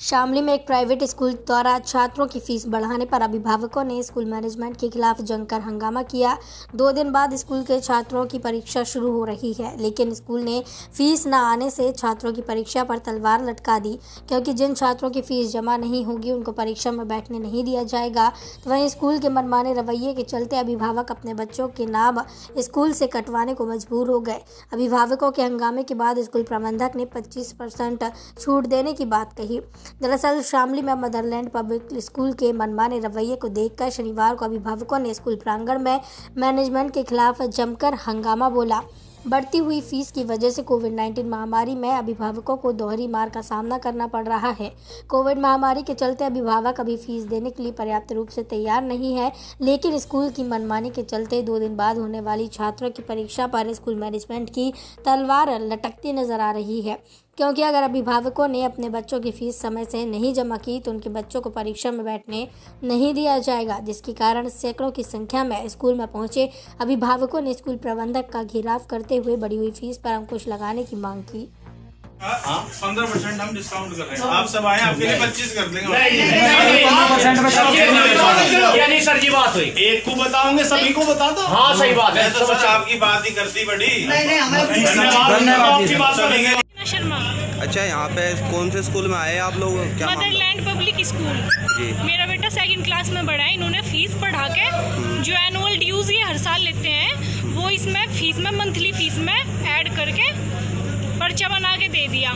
शामली में एक private school द्वारा छात्रों की फ़ीस बढ़ाने पर अभिभावकों ने स्कूल मैनेजमेंट के खिलाफ जमकर हंगामा किया। दो दिन बाद स्कूल के छात्रों की परीक्षा शुरू हो रही है, लेकिन स्कूल ने फ़ीस न आने से छात्रों की परीक्षा पर तलवार लटका दी। क्योंकि जिन छात्रों की फ़ीस जमा नहीं होगी, उनको परीक्षा में बैठने नहीं दिया जाएगा। तो वहीं स्कूल के मनमाने रवैये के चलते अभिभावक अपने बच्चों के नाम स्कूल से कटवाने को मजबूर हो गए। अभिभावकों के हंगामे के बाद स्कूल प्रबंधक ने पच्चीस छूट देने की बात कही। दरअसल, शामली में मदरलैंड पब्लिक स्कूल के मनमाने रवैये को देखकर शनिवार को अभिभावकों ने स्कूल प्रांगण में मैनेजमेंट के खिलाफ जमकर हंगामा बोला। बढ़ती हुई फ़ीस की वजह से कोविड 19 महामारी में अभिभावकों को दोहरी मार का सामना करना पड़ रहा है। कोविड महामारी के चलते अभिभावक अभी फ़ीस देने के लिए पर्याप्त रूप से तैयार नहीं है, लेकिन स्कूल की मनमानी के चलते दो दिन बाद होने वाली छात्रों की परीक्षा पर स्कूल मैनेजमेंट की तलवार लटकती नज़र आ रही है। क्योंकि अगर अभिभावकों ने अपने बच्चों की फ़ीस समय से नहीं जमा की तो उनके बच्चों को परीक्षा में बैठने नहीं दिया जाएगा जिसके कारण सैकड़ों की संख्या में स्कूल में पहुँचे अभिभावकों ने स्कूल प्रबंधक का घेराव करते हुए बढ़ी हुई फ़ीस पर अंकुश लगाने की मांग की। पंद्रह परसेंट हम डिस्काउंट कर रहे हैं। आप सब आए आपके लिए पच्चीस कर देंगे। सर जी बात हुई। एक को बताओगे सभी को बता दो। हाँ सही बात है। तो सर आपकी बात ही करती बड़ी। आपकी बात शर्मा। अच्छा यहाँ पे कौन से स्कूल में आए आप लोग? क्या मदरलैंड पब्लिक स्कूल जी। मेरा बेटा सेकंड क्लास में बढ़ा है इन्होंने फ़ीस पढ़ा के जो एनुअल ड्यूज ये हर साल लेते हैं वो इसमें फ़ीस में मंथली फ़ीस में ऐड करके पर्चा बना के दे दिया।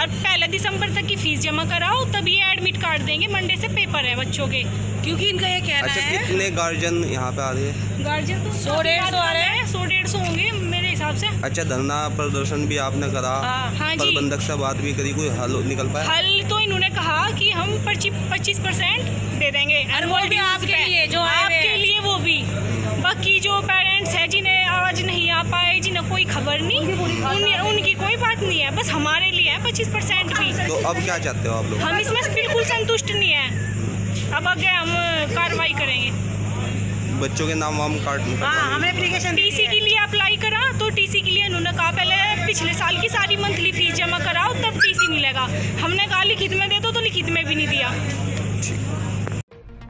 और पहले दिसंबर तक की फ़ीस जमा कराओ तभी ये एडमिट कार्ड देंगे। मंडे से पेपर है बच्चों के। क्योंकि इनका ये कहना अच्छा है कितने गार्जियन यहाँ पे आ रहे हैं? गार्जियन तो सौ डेढ़ सौ आ रहे हैं सौ डेढ़ सौ होंगे मेरे हिसाब से। अच्छा धरना प्रदर्शन भी आपने करा। हाँ। जी। प्रबंधक से बात भी करी कोई हल निकल पाया? हल तो इन्होंने कहा कि हम पच्चीस परसेंट दे देंगे। और वो भी आपके लिए जो आपके लिए वो भी। बाकी जो पेरेंट्स है जिन्हें आज नहीं आ पाए जिन्हें कोई खबर नहीं उन, उनकी बस हमारे लिए है पच्चीस परसेंट भी। तो अब क्या चाहते हो आप लोग? हम इसमें बिल्कुल संतुष्ट नहीं है। अब आगे हम कार्रवाई करेंगे। बच्चों के नाम वाम काट टीसी के लिए अप्लाई करा तो टीसी के लिए उन्होंने कहा पहले पिछले साल की सारी मंथली फ़ीस जमा कराओ तब टीसी मिलेगा। हमने कहा लिखित में दे दो तो लिखित में भी नहीं दिया।